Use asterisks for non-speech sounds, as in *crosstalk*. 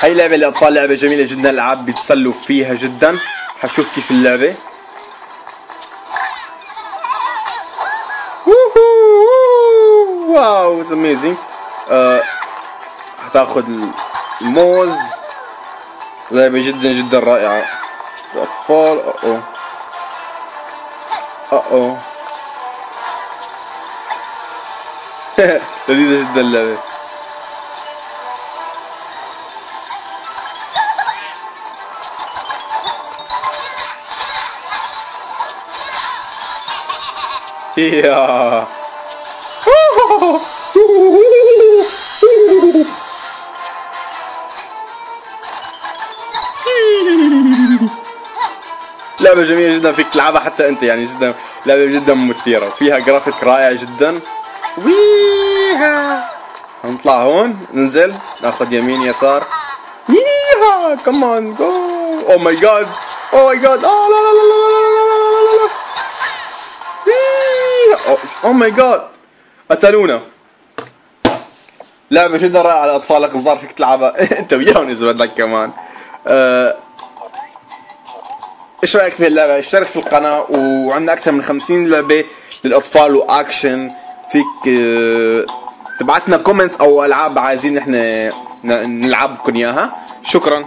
هاي لعبة للأطفال لعبة جميلة جدا الألعاب بيتسلوا فيها جدا. حشوف كيف اللعبة. wow it's amazing حتاخذ الموز. لعبة جدا جدا رائعة. الأطفال أوه أوه. *laughs* لذيذة جدا اللعبة. يا. لعبة جميلة جدا فيك تلعبها حتى أنت يعني جدا لعبة جدا مثيرة فيها جرافيك رائع جدا. ويها هنطلع هون ننزل ناخذ يمين يسار ييها كمان جو oh my god oh my god آه لا لا لا لا لا oh my god قتلونا لعبة جدا رائعة على الصغار فيك تلعبها. *laughs* أنت وياهم اذا بدك كمان. أه إيش رأيك في اللعبة؟ اشترك في القناة وعندنا أكثر من 50 لعبة للأطفال وأكشن. فيك آه، تبعتنا كومنتس أو ألعاب عايزين إحنا نلعبكم إياها. شكرا.